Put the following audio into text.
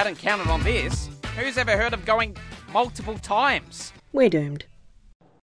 Hadn't counted on this. Who's ever heard of going multiple times? We're doomed.